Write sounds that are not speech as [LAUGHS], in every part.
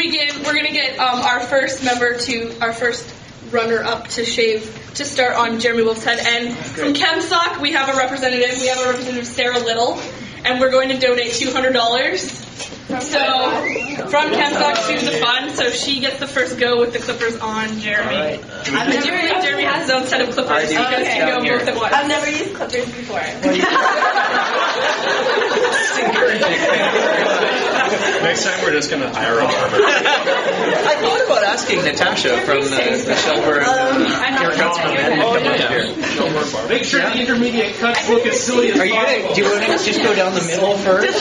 we give, we're gonna get um, our first member to our first runner up to shave to start on Jeremy Wolf's head. And from ChemSoc, we have a representative. We have a representative, Sarah Little, and we're going to donate two hundred dollars. So from ChemSoc to the fund, so she gets the first go with the clippers on Jeremy. And Jeremy, Jeremy has his own set of clippers. I do. You guys Okay. can go both at once. I've never used clippers before. [LAUGHS] [LAUGHS] Next time we're just gonna hire a barber. I thought about asking Natasha from the, the Shelburne Um, Hair Cuts from Men to Oh yeah, yeah. No more barber. Make sure the intermediate cuts look as silly as Are you gonna, do you want to just go down the middle first?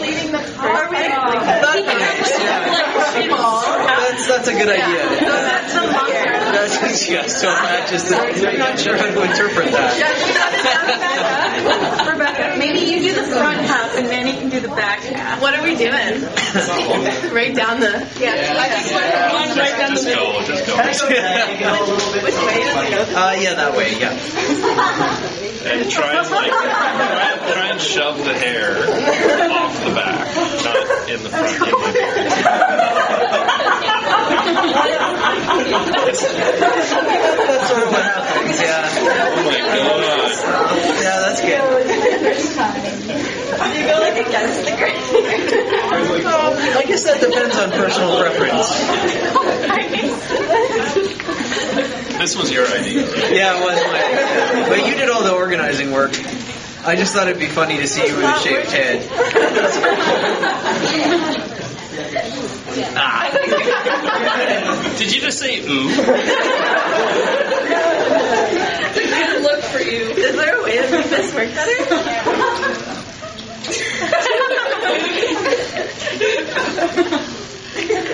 leaving the car. That'd be nice, yeah. That's, that's a good idea. That's the monster. That's, yeah, so that just, I'm not sure how to interpret that. Rebecca, Rebecca, maybe you do the front [LAUGHS] half and Manny can do the back half. What are we doing? [LAUGHS] right down the. Yeah. I just want one right down the Just middle. go, just go. Which way does it go? [LAUGHS] Uh, yeah, that way, yeah. And try and like try, and- try and shove the hair off the back, not in the front. In the That's sort of what happens, yeah. oh my god. Yeah, that's good. You go like against the grain. I guess that depends on personal preference. This was your idea. right? Yeah, it was my idea. But you did all the organizing work. I just thought it'd be funny to see you with a shaved head. [LAUGHS] Ah, Did you just say ooh? It's a good look for you. Is there a way to make this work better?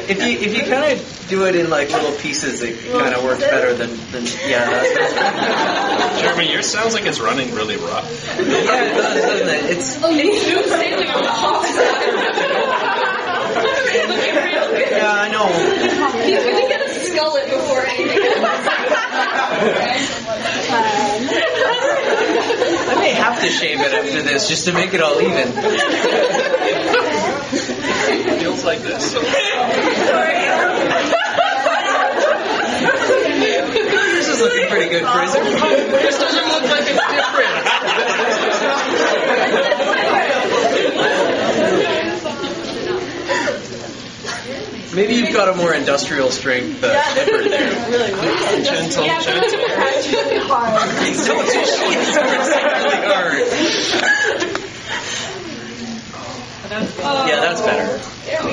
If you if you kind of do it in like little pieces, it kind of works better than, than yeah. That's, Jeremy, yours sounds like it's running really rough. yeah, it does, doesn't it? It's Oh, you do sailing on the top Looking yeah, I know. He's gonna get a skullet before anything I may have to shave it after this just to make it all even. feels like this. This is looking pretty good, Fraser. [LAUGHS] This doesn't look like it's different. Maybe you've got a more industrial strength uh, effort there. Gentle, gentle. He's so he's really hard. Yeah, that's better.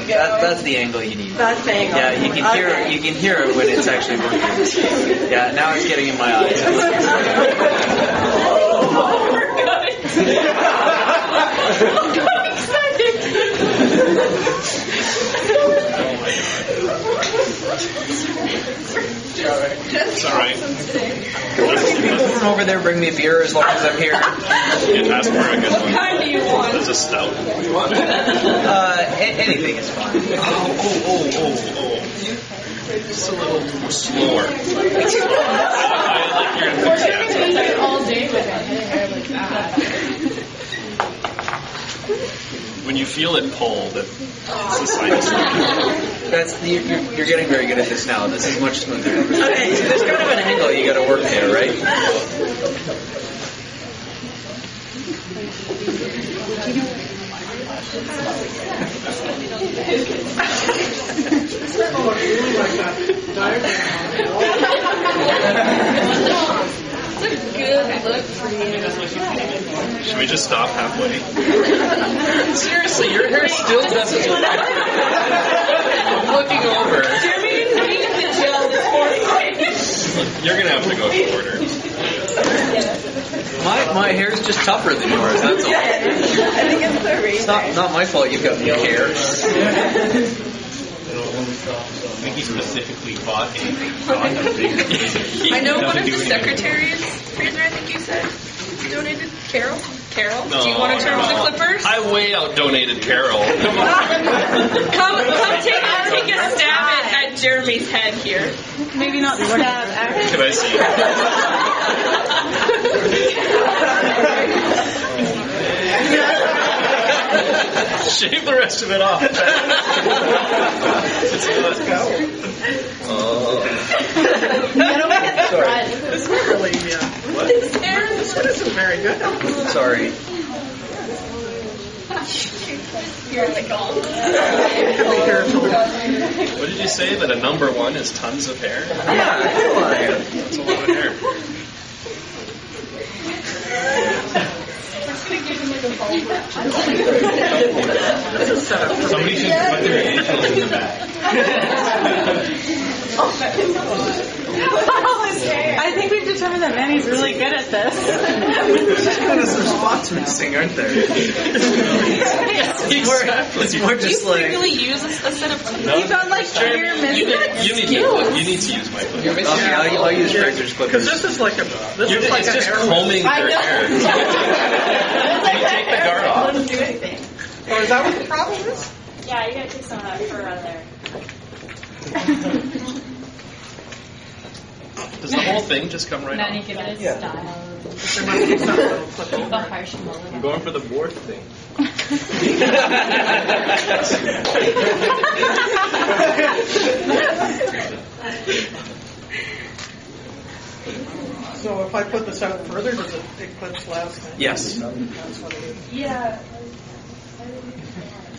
That, that's the angle you need. That's the angle. Yeah, you can hear you can hear it when it's actually working. Yeah, now it's getting in my eyes. [LAUGHS] [LAUGHS] [LAUGHS] It's alright. Come over there, bring me a beer as long as I'm here. Yeah, ask for a good What one. kind do you want? There's a stout. Uh, a- anything is fine. Oh, oh, oh, oh, oh. Just a little slower. I like your enthusiasm. all day with hair like that. When you feel it pull, that it's a sign of something. That's you- you're, you're getting very good at this now. This is much smoother. Okay, so there's kind of an angle you got to work there, right? It's [LAUGHS] a good look for you. Should we just stop halfway? [LAUGHS] Seriously, your hair still doesn't look I'm looking over. Jeremy needs the gel this. You're gonna have to go shorter. My my hair's just tougher than yours. That's all. I think it's the It's not not my fault. You've got new hair. [LAUGHS] I think he specifically bought a condom [LAUGHS] bigger. I know one of the secretaries, Fraser, I think you said, donated Carol. Carol, do you want to turn to the Clippers? I way out donated Carol. [LAUGHS] Come on. Come, come take, [LAUGHS] take a stab at, at Jeremy's head here. Maybe not stab, actually. Can I see? [LAUGHS] Shave the rest of it off. [LAUGHS] Oh. It's not- uh, This is really, yeah. This one isn't very good. Sorry. Could be here till What did you say? That a number one is tons of hair? Yeah, I feel like it. That's a lot of hair. Somebody should put their initials in the back. I think we've determined that Manny's really good at this. There's some spots missing, aren't there? It's more, it's more Do you just like. really use a, a set of No, You got like clear you missing need, you, need to, you need to use my clip. Okay, I'll, I'll use Tractor's Because this is like a, this You're, is like it's a just hair. combing I their hair. [LAUGHS] you take the guard off. Doesn't do anything. Oh, is that what the problem is? Yeah, you gotta take some of that fur out there. Does the whole thing just come right Nanny, off? give Yeah. style. There must be something that'll flip Keep over. harsh. I'm going for the board thing. So if I put this out further, does it eclipse last night? Yes. That's what it is. Yeah.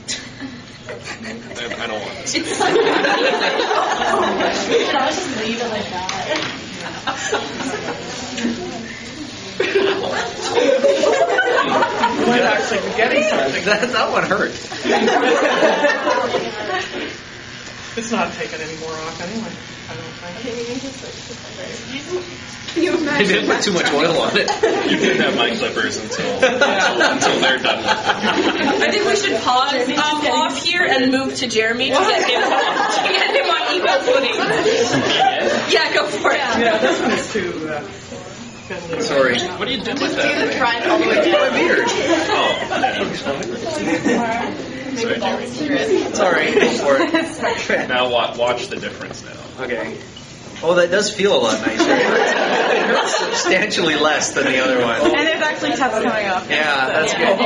I, I don't want this. You can always just leave it like that. You might actually be getting something. That, that one hurt. It's not taking any more off anyway. I don't think. I didn't put too much oil on it. You can have my clippers until until, until they're done. I think we should pause um, off here and move to Jeremy to get him, to get him on equal footing. Yeah, go for it. Yeah, this one is too. Uh, Sorry. What do you do with Do the that? front all the way My down. beard. Oh. Sorry, Jeremy. Sorry. Go for it. [LAUGHS] Now wa- watch the difference now. Okay. Oh, that does feel a lot nicer. It hurts, substantially less than the other one. And there's actually tufts coming off. Yeah, that's good.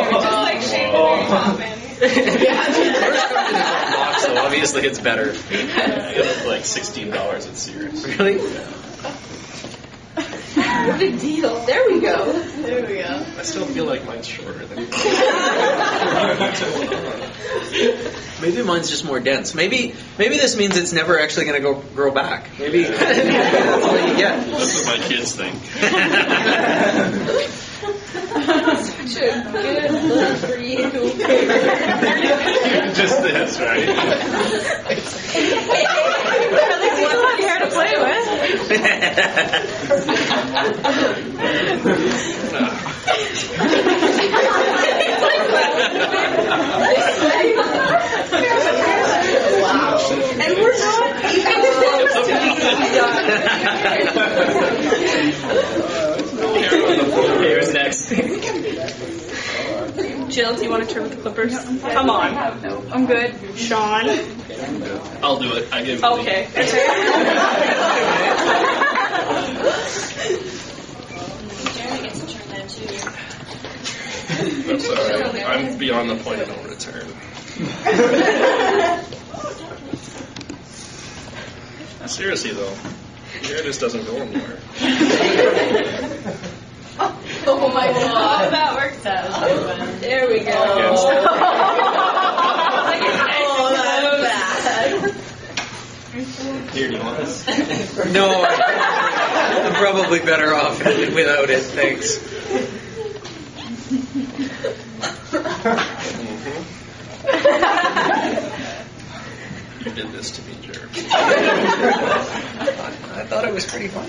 Oh. [LAUGHS] First come to the front so obviously it's better. I got it for like sixteen dollars at Sears. Really? Big deal. There we go. There we go. I still feel like mine's shorter than. [LAUGHS] Maybe mine's just more dense. Maybe maybe this means it's never actually going to go grow back. Maybe, maybe [LAUGHS] that's all you get. That's what my kids think. Such a good look for you. Just this, right? [LAUGHS] At least you still have hair to play with. And we're not who's next? Jill, do you want to turn with the clippers? Come on. I'm good. Sean. I'll do it. I give. Okay. [LAUGHS] Jeremy gets to turn that too. That's all right. I'm beyond the point of no return. Seriously though, your hair just doesn't go anywhere. Oh my god. that works out. There we go. [LAUGHS] Oh, oh, Here, do you want this? No, [LAUGHS] I'm probably better off without it. Thanks. Mm-hmm. You did this to me, Jeremy. [LAUGHS] I thought it was pretty fun.